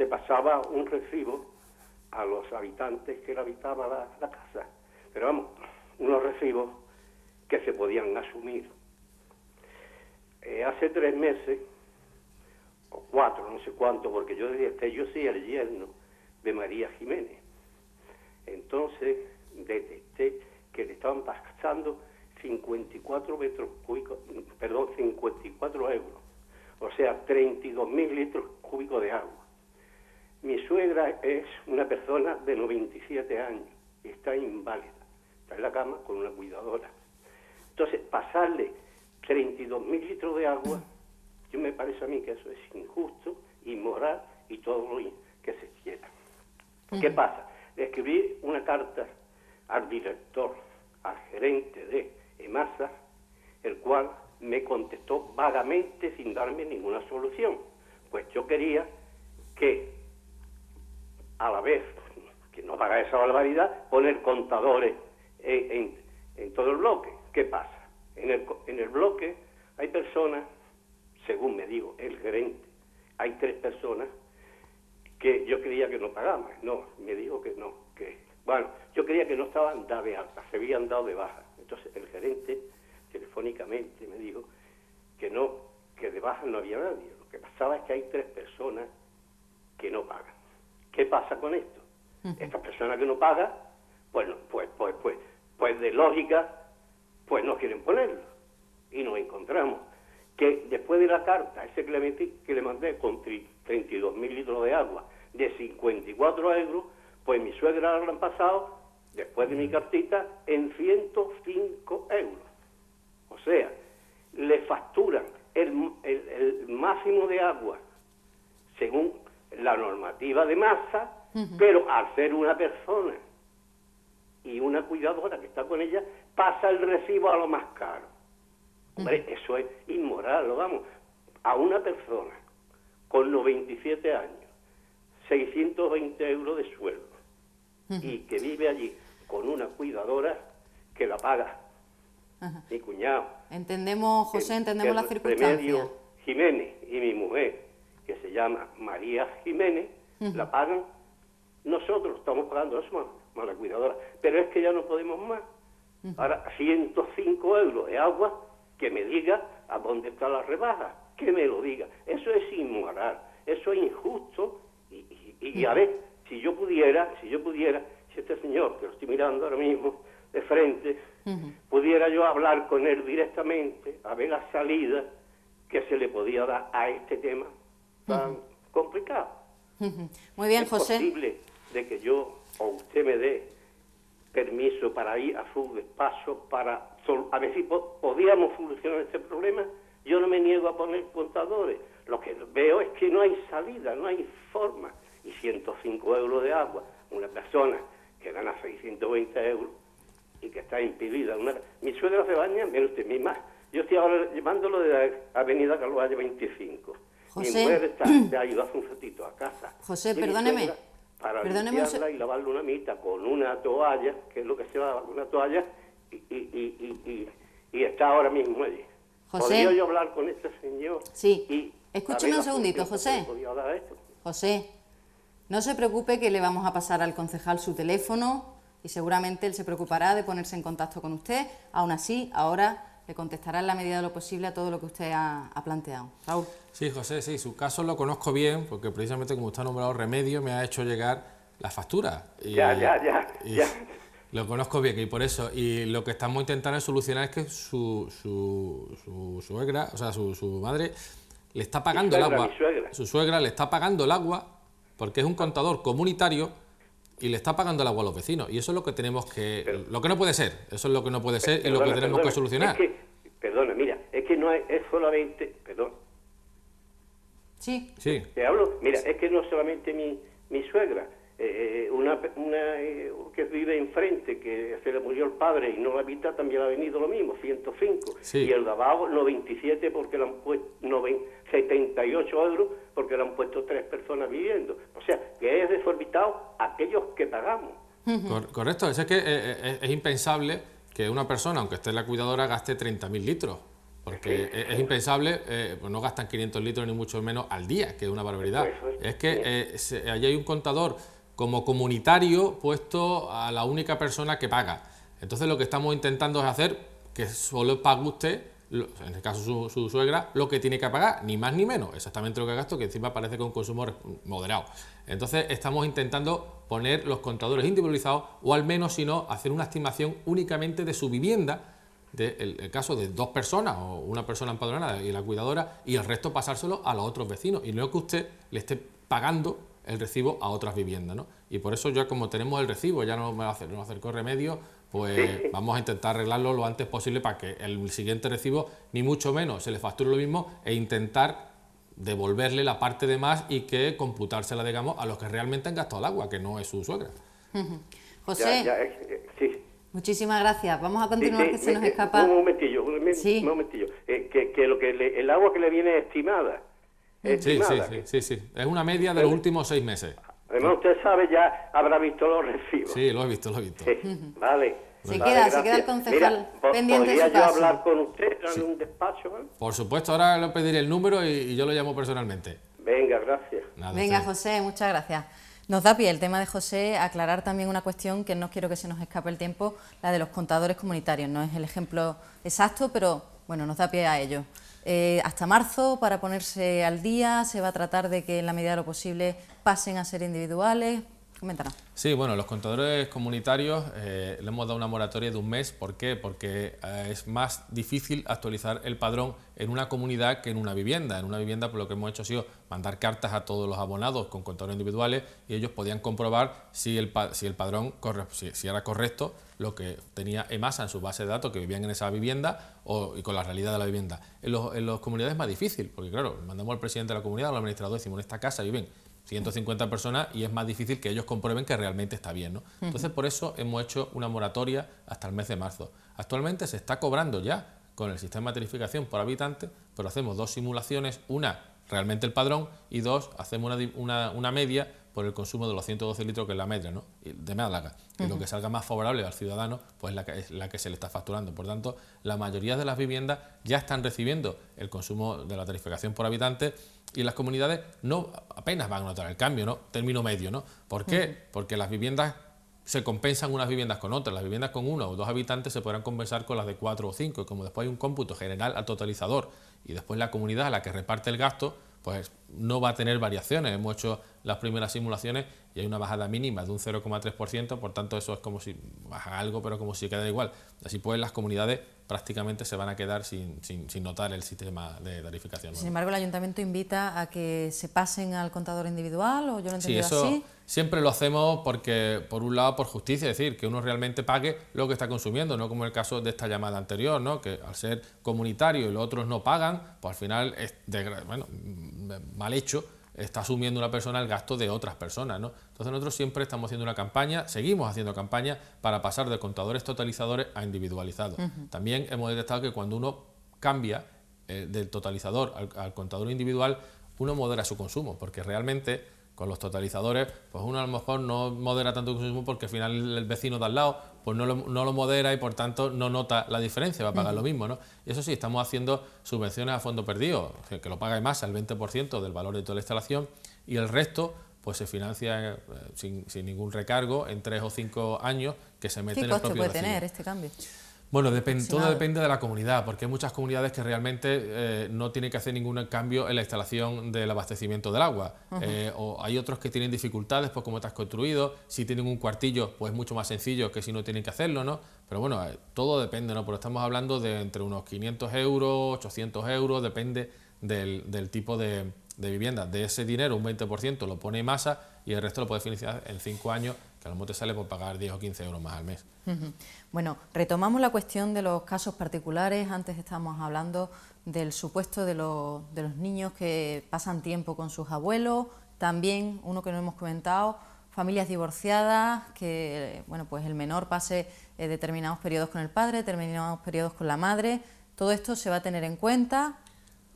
se pasaba un recibo a los habitantes que habitaba la, la casa. Pero vamos, unos recibos que se podían asumir. Eh, hace tres meses, o cuatro, no sé cuánto, porque yo este, yo soy el yerno de María Jiménez. Entonces detecté que le estaban pasando 54 metros cúbicos, perdón, 54 euros, o sea, 32 mil litros cúbicos de agua. Mi suegra es una persona de 97 años y está inválida, está en la cama con una cuidadora. Entonces, pasarle 32 mil litros de agua, yo me parece a mí que eso es injusto, inmoral y todo lo que se quiera. ¿Qué pasa? Escribí una carta al director, al gerente de EMASA, el cual me contestó vagamente sin darme ninguna solución. Pues yo quería que, a la vez que no paga esa barbaridad, poner contadores en, en todo el bloque. ¿Qué pasa? En el, en el bloque hay personas, según me digo, el gerente, hay tres personas que yo creía que no pagaban. No, me dijo que no, que, bueno, yo creía que no estaban dadas de alta, se habían dado de baja. Entonces el gerente telefónicamente me dijo que no, que de baja no había nadie. Lo que pasaba es que hay tres personas que no pagan. ¿Qué pasa con esto? Estas personas que no pagan, pues, pues, pues, pues, pues de lógica pues no quieren ponerlo. Y nos encontramos que después de la carta, ese le, que le mandé con 32 mil litros de agua de 54 euros, pues mi suegra lo han pasado, después de mi cartita, en 105 euros. O sea, le facturan el, el, máximo de agua según la normativa de masa, pero al ser una persona y una cuidadora que está con ella, pasa el recibo a lo más caro. Hombre, eso es inmoral, lo vamos. A una persona con 97 años, 620 euros de sueldo, y que vive allí con una cuidadora que la paga. Mi cuñado. Entendemos, José, entendemos la circunstancia. Jiménez y mi mujer, que se llama María Jiménez, la pagan. Nosotros estamos pagando eso, más la cuidadora. Pero es que ya no podemos más. Ahora, 105 euros de agua, que me diga a dónde está la rebaja, que me lo diga. Eso es inmoral, eso es injusto. Y, a ver, si yo pudiera, si yo pudiera, si este señor, que lo estoy mirando ahora mismo de frente, pudiera yo hablar con él directamente, a ver la salida que se le podía dar a este tema tan complicado. Muy bien, es José. posible de que yo o usted me dé permiso para ir a su despacho para a ver si podíamos solucionar este problema. Yo no me niego a poner contadores. Lo que veo es que no hay salida, no hay forma. Y 105 euros de agua, una persona que gana 620 euros y que está impedida. Una... Mi suegra se baña menos usted, mi más. Yo estoy ahora llevándolo de la avenida Carvalho 25. José. Mi mujer está, se ha ido hace un ratito a casa. José, perdóneme para limpiarla y lavarle una mitad con una toalla, que es lo que se llama una toalla, y, y, y, está ahora mismo allí. José. ¿Podría yo hablar con este señor? Sí. Escúcheme un segundito, José. José, no se preocupe que le vamos a pasar al concejal su teléfono y seguramente él se preocupará de ponerse en contacto con usted. Aún así, ahora le contestará en la medida de lo posible a todo lo que usted ha, planteado. Raúl. Sí, José, sí, su caso lo conozco bien, porque precisamente como usted ha nombrado Remedio, me ha hecho llegar la factura. ya, ya, ya, ya. Lo conozco bien y por eso, y lo que estamos intentando es solucionar es que su, su, su suegra, o sea, su, su madre, le está pagando el agua. Su suegra le está pagando el agua porque es un contador comunitario y le está pagando el agua a los vecinos. Y eso es lo que tenemos que... lo que no puede ser, eso es lo que no puede ser y lo que tenemos que solucionar. perdona, mira, es que no es, solamente... Perdón. Sí. Sí. Te hablo, mira, es que no solamente mi, mi suegra, eh, una, una eh, que vive enfrente, que se le murió el padre y no la habita, también ha venido lo mismo, 105. Y el de abajo, 97 porque le han puesto, 78 euros porque le han puesto tres personas viviendo. O sea, que es desorbitado aquellos que pagamos. correcto, es que eh, es, impensable que una persona, aunque esté en la cuidadora, gaste 30.000 litros. Porque es, impensable, pues no gastan 500 litros ni mucho menos al día, que es una barbaridad. es que allí hay un contador como comunitario puesto a la única persona que paga. Entonces lo que estamos intentando es hacer que solo pague usted, en el caso su, su suegra, lo que tiene que pagar, ni más ni menos, exactamente lo que gasto, que encima parece con consumo moderado. Entonces estamos intentando poner los contadores individualizados o al menos, si no, hacer una estimación únicamente de su vivienda, del el caso de dos personas o una persona empadronada y la cuidadora, y el resto pasárselo a los otros vecinos, y no que usted le esté pagando el recibo a otras viviendas. ¿no? Y por eso ya como tenemos el recibo, ya no me va a hacer, no acercó remedio, pues vamos a intentar arreglarlo lo antes posible para que el siguiente recibo, ni mucho menos, se le facture lo mismo e intentar devolverle la parte de más y que computársela, digamos, a los que realmente han gastado el agua, que no es su suegra. José, eh, eh, muchísimas gracias. Vamos a continuar, que se nos escapa. Un momentillo, un, momentillo. Eh, que, lo que el agua que le viene estimada Sí, sí, sí, sí, sí, Es una media de los últimos seis meses. Además, usted sabe, ya habrá visto los recibos. Sí, lo he visto, lo he visto. vale. Se queda, se queda el concejal pendiente de su yo hablar con usted en un despacho? Por supuesto, ahora le pediré el número y, yo lo llamo personalmente. Venga, gracias. Venga, José, muchas gracias. Nos da pie el tema de José aclarar también una cuestión que no quiero que se nos escape el tiempo, la de los contadores comunitarios. No es el ejemplo exacto, pero bueno, nos da pie a ello. Eh, hasta marzo para ponerse al día, se va a tratar de que en la medida de lo posible pasen a ser individuales. Coméntanos. Sí, bueno, los contadores comunitarios eh, le hemos dado una moratoria de un mes. ¿Por qué? Porque eh, es más difícil actualizar el padrón en una comunidad que en una vivienda. En una vivienda, por lo que hemos hecho ha sido mandar cartas a todos los abonados con contadores individuales y ellos podían comprobar si el, si el padrón si, era correcto lo que tenía EMASA en su base de datos que vivían en esa vivienda o, y con la realidad de la vivienda. En, los, en las comunidades es más difícil, porque claro, mandamos al presidente de la comunidad, al administrador, decimos, en esta casa viven 150 personas y es más difícil que ellos comprueben que realmente está bien. ¿no? Entonces, por eso hemos hecho una moratoria hasta el mes de marzo. Actualmente se está cobrando ya con el sistema de tarificación por habitante, pero hacemos dos simulaciones, una realmente el padrón y dos, hacemos una, una media por el consumo de los 112 litros que es la media ¿no? de Málaga. Y lo que salga más favorable al ciudadano, pues la que, es la que se le está facturando. Por tanto, la mayoría de las viviendas ya están recibiendo el consumo de la tarificación por habitante y las comunidades no apenas van a notar el cambio, ¿no? Término medio, ¿no? ¿Por qué? Porque las viviendas se compensan unas viviendas con otras. Las viviendas con uno o dos habitantes se podrán compensar con las de cuatro o cinco. Y como después hay un cómputo general al totalizador y después la comunidad a la que reparte el gasto, pues no va a tener variaciones. Hemos hecho las primeras simulaciones y hay una bajada mínima de un 0,3%, por tanto eso es como si baja algo, pero como si queda igual. Así pues las comunidades prácticamente se van a quedar sin, sin, notar el sistema de tarificación. Sin embargo, el ayuntamiento invita a que se pasen al contador individual o yo entiendo sí, eso Siempre lo hacemos porque, por un lado, por justicia, es decir, que uno realmente pague lo que está consumiendo, no como el caso de esta llamada anterior, ¿no? que al ser comunitario y los otros no pagan, pues al final es bueno, mal hecho está asumiendo una persona el gasto de otras personas. ¿no? Entonces nosotros siempre estamos haciendo una campaña, seguimos haciendo campaña para pasar de contadores totalizadores a individualizados. También hemos detectado que cuando uno cambia eh, del totalizador al, contador individual, uno modera su consumo, porque realmente con los totalizadores, pues uno a lo mejor no modera tanto el consumo porque al final el vecino de al lado pues no lo, no lo modera y por tanto no nota la diferencia, va a pagar lo mismo. ¿no? Y eso sí, estamos haciendo subvenciones a fondo perdido, que lo paga más al 20% del valor de toda la instalación y el resto pues se financia eh, sin, sin, ningún recargo en tres o cinco años que se meten en el propio puede tener este cambio? Bueno, todo depende de la comunidad, porque hay muchas comunidades que realmente eh, no tienen que hacer ningún cambio en la instalación del abastecimiento del agua. Eh, o hay otros que tienen dificultades por cómo estás construido. Si tienen un cuartillo, pues es mucho más sencillo que si no tienen que hacerlo, ¿no? Pero bueno, todo depende, ¿no? Pero estamos hablando de entre unos 500 euros, 800 euros, depende del, tipo de, de vivienda. De ese dinero, un 20% lo pone masa y el resto lo puede financiar en 5 años que a lo mejor te sale por pagar 10 o 15 euros más al mes. Bueno, retomamos la cuestión de los casos particulares. Antes estábamos hablando del supuesto de, los, niños que pasan tiempo con sus abuelos. También, uno que no hemos comentado, familias divorciadas, que bueno, pues el menor pase eh, determinados periodos con el padre, determinados periodos con la madre. Todo esto se va a tener en cuenta.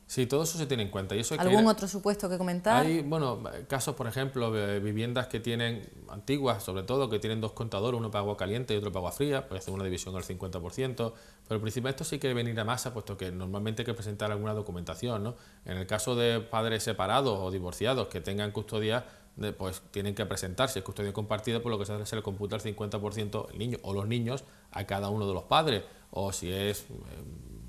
Sí, todo eso se tiene en cuenta. Y eso ¿Algún otro supuesto que comentar? Hay, bueno, casos, por ejemplo, de viviendas que tienen, antiguas sobre todo, que tienen dos contadores, uno para agua caliente y otro para agua fría, puede hacer una división al 50%, pero al principio esto sí que venir a masa, puesto que normalmente hay que presentar alguna documentación, ¿no? En el caso de padres separados o divorciados que tengan custodia, pues tienen que presentarse, es custodia compartida, por lo que se, hace, se le computa el 50% el niño o los niños a cada uno de los padres, o si es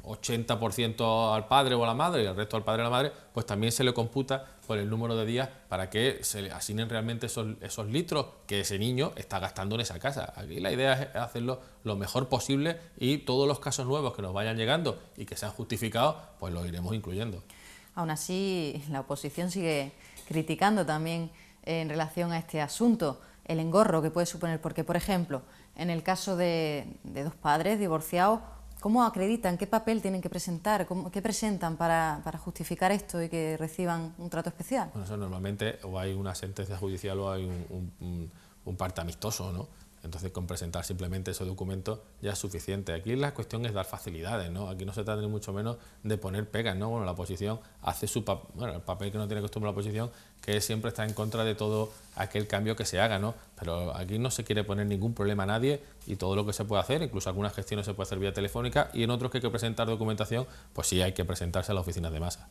80% eh, al padre o a la madre y el resto al padre o a la madre, pues también se le computa por el número de días para que se le asignen realmente esos, litros que ese niño está gastando en esa casa. Aquí la idea es hacerlo lo mejor posible y todos los casos nuevos que nos vayan llegando y que sean justificados, pues los iremos incluyendo. Aún así, la oposición sigue criticando también en relación a este asunto, el engorro que puede suponer, porque, por ejemplo, en el caso de, dos padres divorciados, ¿cómo acreditan? ¿Qué papel tienen que presentar? ¿Qué presentan para, justificar esto y que reciban un trato especial? Bueno, eso normalmente o hay una sentencia judicial o hay un, un, un parte amistoso, ¿no? Entonces, con presentar simplemente ese documento ya es suficiente. Aquí la cuestión es dar facilidades, ¿no? Aquí no se trata ni mucho menos de poner pegas, ¿no? Bueno, la oposición hace su papel, bueno, el papel que no tiene costumbre la oposición, que siempre está en contra de todo aquel cambio que se haga, ¿no? Pero aquí no se quiere poner ningún problema a nadie y todo lo que se puede hacer, incluso algunas gestiones se puede hacer vía telefónica y en otros que hay que presentar documentación, pues sí hay que presentarse a las oficinas de masa.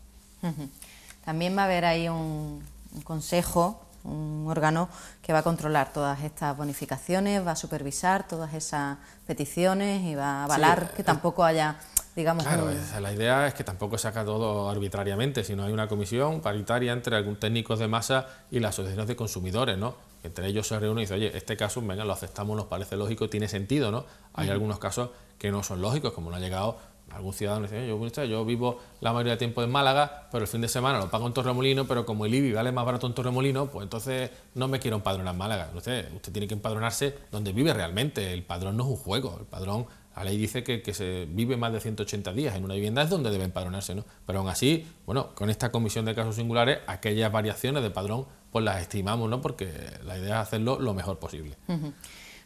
También va a haber ahí un consejo un órgano que va a controlar todas estas bonificaciones, va a supervisar todas esas peticiones y va a avalar que eh, tampoco haya, digamos... Claro, la idea es que tampoco se haga todo arbitrariamente, sino hay una comisión paritaria entre algún técnicos de masa y las asociaciones de consumidores, ¿no? Entre ellos se reúne y dice, oye, este caso, venga, lo aceptamos, nos parece lógico, tiene sentido, ¿no? Hay algunos casos que no son lógicos, como no ha llegado algún ciudadano dice, yo, yo vivo la mayoría del tiempo en Málaga, pero el fin de semana lo pago en Torremolino, pero como el IBI vale más barato en Torremolino, pues entonces no me quiero empadronar en Málaga. Usted, usted tiene que empadronarse donde vive realmente. El padrón no es un juego. El padrón, la ley dice que, se vive más de 180 días en una vivienda es donde debe empadronarse. ¿no? Pero aún así, bueno, con esta comisión de casos singulares, aquellas variaciones de padrón, pues las estimamos, ¿no? porque la idea es hacerlo lo mejor posible.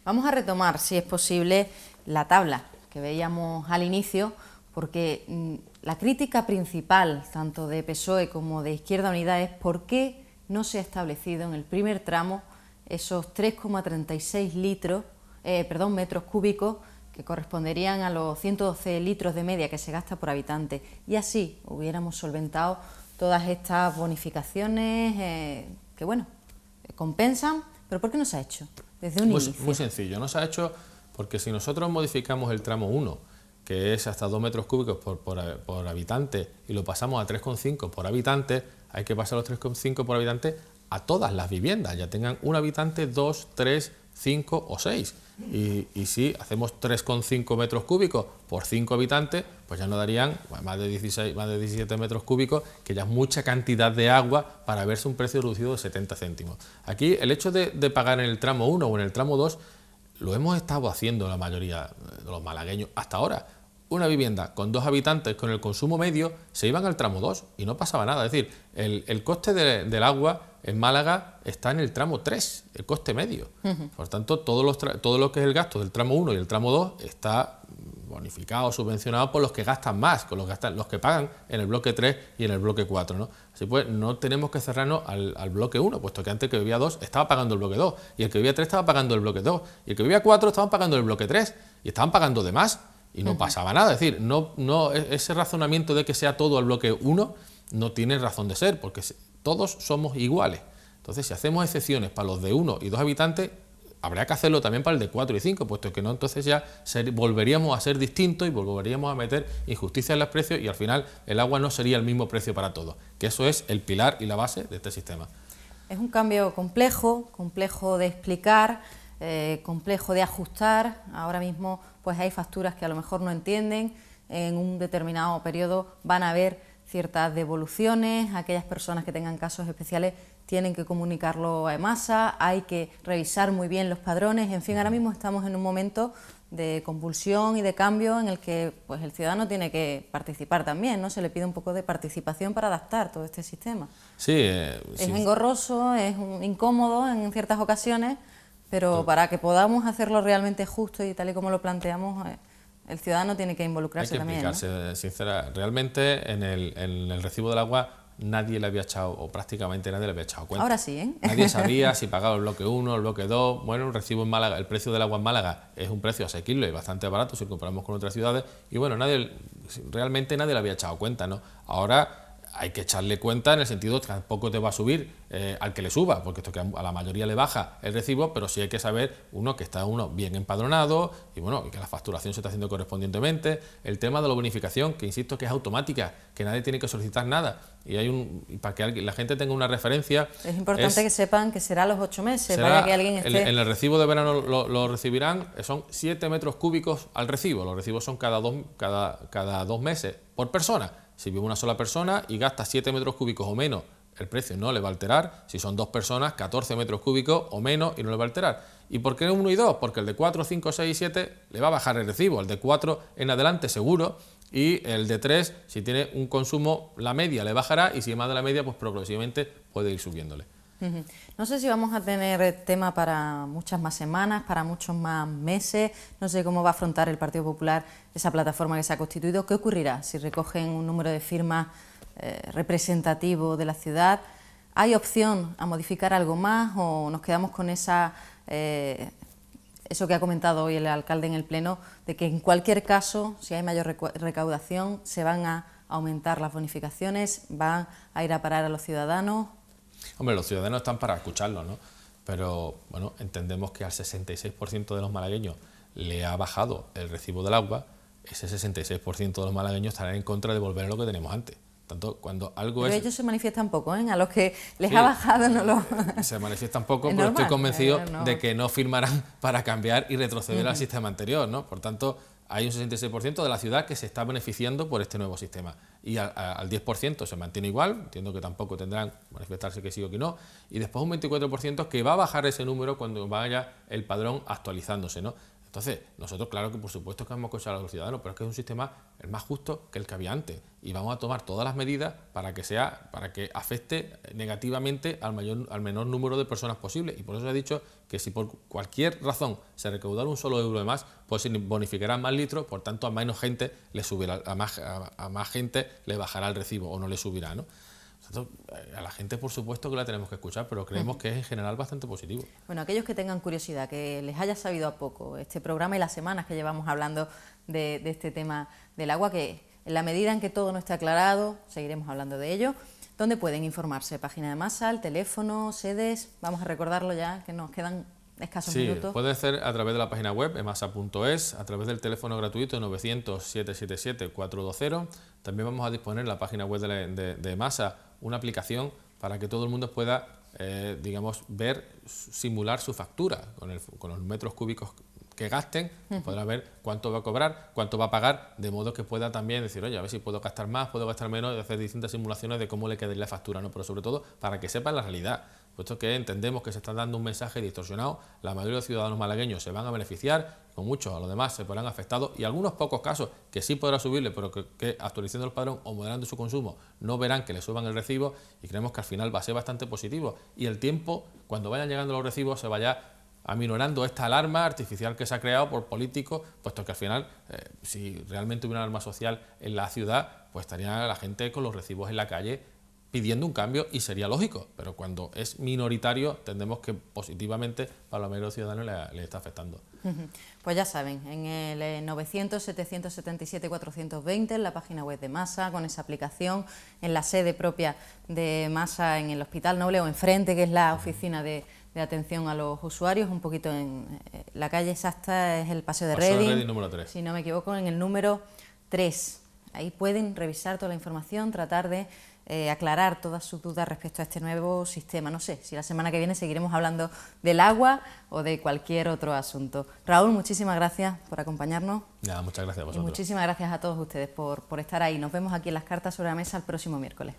Vamos a retomar, si es posible, la tabla que veíamos al inicio porque mm, la crítica principal, tanto de PSOE como de Izquierda Unida, es por qué no se ha establecido en el primer tramo esos 3,36 litros, eh, perdón, metros cúbicos que corresponderían a los 112 litros de media que se gasta por habitante. Y así hubiéramos solventado todas estas bonificaciones eh, que, bueno, compensan, pero ¿por qué no se ha hecho desde un muy, inicio? Muy sencillo, no se ha hecho porque si nosotros modificamos el tramo 1 que es hasta 2 metros cúbicos por, habitante, y lo pasamos a 3,5 por habitante, hay que pasar los 3,5 por habitante a todas las viviendas, ya tengan un habitante, 2, 3, 5 o 6. Y, si hacemos 3,5 metros cúbicos por 5 habitantes, pues ya nos darían más de, 16, más de 17 metros cúbicos, que ya es mucha cantidad de agua para verse un precio reducido de 70 céntimos. Aquí el hecho de, de pagar en el tramo 1 o en el tramo 2 lo hemos estado haciendo la mayoría de los malagueños hasta ahora una vivienda con dos habitantes con el consumo medio se iban al tramo 2 y no pasaba nada. Es decir, el, coste del agua en Málaga está en el tramo 3, el coste medio. Por tanto, todo, los todo lo que es el gasto del tramo 1 y el tramo 2 está bonificado, subvencionado por los que gastan más, con los, que gastan, los que pagan en el bloque 3 y en el bloque 4. ¿no? Así pues, no tenemos que cerrarnos al, al bloque 1, puesto que antes el que vivía 2 estaba pagando el bloque 2, y el que vivía 3 estaba pagando el bloque 2, y el que vivía 4 estaba pagando el bloque 3, y estaban pagando de más y no pasaba nada. Es decir, no, no, e-, ese razonamiento de que sea todo el bloque 1 no tiene razón de ser, porque todos somos iguales. Entonces, si hacemos excepciones para los de 1 y 2 habitantes, habría que hacerlo también para el de 4 y 5, puesto que no, entonces ya volveríamos a ser distintos y volveríamos a meter injusticia en los precios y al final el agua no sería el mismo precio para todos, que eso es el pilar y la base de este sistema. Es un cambio complejo, complejo de explicar, eh, complejo de ajustar. Ahora mismo pues hay facturas que a lo mejor no entienden, en un determinado periodo van a haber ciertas devoluciones, aquellas personas que tengan casos especiales tienen que comunicarlo a EMASA, hay que revisar muy bien los padrones, en fin, ahora mismo estamos en un momento de convulsión y de cambio en el que pues el ciudadano tiene que participar también, ¿no? Se le pide un poco de participación para adaptar todo este sistema. Sí, eh, es engorroso, es incómodo en ciertas ocasiones, pero para que podamos hacerlo realmente justo y tal y como lo planteamos, eh, el ciudadano tiene que involucrarse Hay que también. Implicarse, sincera. Realmente en el, en el recibo del agua nadie le había echado, o prácticamente nadie le había echado cuenta. Ahora sí, ¿eh? Nadie (laughs) sabía si pagaba el bloque 1, el bloque 2. Bueno, un recibo en Málaga, el precio del agua en Málaga es un precio asequible y bastante barato si comparamos con otras ciudades. Y bueno, nadie, realmente nadie le había echado cuenta, ¿no? Ahora hay que echarle cuenta en el sentido que tampoco te va a subir eh, al que le suba, porque esto que a la mayoría le baja el recibo, pero sí hay que saber, uno, que está uno bien empadronado y bueno, y que la facturación se está haciendo correspondientemente. El tema de la bonificación, que insisto que es automática, que nadie tiene que solicitar nada. Y hay un para que la gente tenga una referencia. Es importante que sepan que será los ocho meses, para que alguien esté... En, el recibo de verano lo, recibirán, son siete metros cúbicos al recibo. Los recibos son cada dos, cada, cada dos meses por persona si vive una sola persona y gasta 7 metros cúbicos o menos, el precio no le va a alterar. Si son dos personas, 14 metros cúbicos o menos y no le va a alterar. ¿Y por qué uno y dos? Porque el de 4, 5, 6 y 7 le va a bajar el recibo. El de 4 en adelante seguro y el de 3, si tiene un consumo, la media le bajará y si es más de la media, pues progresivamente puede ir subiéndole. No sé si vamos a tener tema para muchas más semanas, para muchos más meses. No sé cómo va a afrontar el Partido Popular esa plataforma que se ha constituido. ¿Qué ocurrirá si recogen un número de firmas eh, representativo de la ciudad? ¿Hay opción a modificar algo más o nos quedamos con esa, eh, eso que ha comentado hoy el alcalde en el Pleno, de que en cualquier caso, si hay mayor recaudación, se van a aumentar las bonificaciones, van a ir a parar a los ciudadanos? Hombre, los ciudadanos están para escucharlo, ¿no? Pero, bueno, entendemos que al 66% de los malagueños le ha bajado el recibo del agua, ese 66% de los malagueños estarán en contra de volver a lo que tenemos antes. Tanto cuando algo pero ellos se manifiestan poco, ¿eh? A los que les ha bajado no lo... (laughs) Se manifiestan poco, pero estoy convencido de que no firmarán (laughs) para cambiar y retroceder al sistema anterior, ¿no? Por tanto, hay un 66% de la ciudad que se está beneficiando por este nuevo sistema. Y al, 10% se mantiene igual, entiendo que tampoco tendrán manifestarse que sí o que no, y después un 24% que va a bajar ese número cuando vaya el padrón actualizándose. ¿no? Entonces, nosotros, claro que por supuesto que vamos a escuchar a los ciudadanos, pero es que es un sistema el más justo que el que había antes. Y vamos a tomar todas las medidas para que sea, para que afecte negativamente al mayor, al menor número de personas posible. Y por eso he dicho que si por cualquier razón se recaudara un solo euro de más, pues se bonificarán más litros, por tanto a menos gente le subirá, a más, a más gente le bajará el recibo o no le subirá, ¿no? Eh, a la gente, por supuesto, que la tenemos que escuchar, pero creemos que es en general bastante positivo. Bueno, aquellos que tengan curiosidad, que les haya sabido a poco este programa y las semanas que llevamos hablando de, este tema del agua, que en la medida en que todo no esté aclarado, seguiremos hablando de ello. ¿Dónde pueden informarse? Página de masa, el teléfono, sedes. Vamos a recordarlo ya, que nos quedan escasos sí, minutos. Puede ser a través de la página web emasa.es, a través del teléfono gratuito 900-777-420. También vamos a disponer en la página web de, de, de EMASA una aplicación para que todo el mundo pueda, eh, digamos, ver, simular su factura. Con, el, con los metros cúbicos que gasten, podrá ver cuánto va a cobrar, cuánto va a pagar, de modo que pueda también decir, oye, a ver si puedo gastar más, puedo gastar menos, y hacer distintas simulaciones de cómo le quedaría la factura, ¿no? pero sobre todo para que sepan la realidad puesto que entendemos que se está dando un mensaje distorsionado, la mayoría de los ciudadanos malagueños se van a beneficiar, con muchos a los demás se podrán afectados y algunos pocos casos que sí podrá subirle, pero que, actualizando el padrón o moderando su consumo no verán que le suban el recibo y creemos que al final va a ser bastante positivo. Y el tiempo, cuando vayan llegando los recibos, se vaya aminorando esta alarma artificial que se ha creado por políticos, puesto que al final, eh, si realmente hubiera una alarma social en la ciudad, pues estaría la gente con los recibos en la calle pidiendo un cambio y sería lógico, pero cuando es minoritario entendemos que positivamente para la mayoría de los ciudadanos le, está afectando. Pues ya saben, en el 900-777-420, en la página web de Masa, con esa aplicación, en la sede propia de Masa en el Hospital Noble o enfrente, que es la oficina de, atención a los usuarios, un poquito en eh, la calle exacta es el Paseo de Paseo Reading, número 3. si no me equivoco, en el número 3. Ahí pueden revisar toda la información, tratar de eh, aclarar todas sus dudas respecto a este nuevo sistema. No sé si la semana que viene seguiremos hablando del agua o de cualquier otro asunto. Raúl, muchísimas gracias por acompañarnos. muchas gracias a vosotros. muchísimas gracias a todos ustedes por, por estar ahí. Nos vemos aquí en las cartas sobre la mesa el próximo miércoles.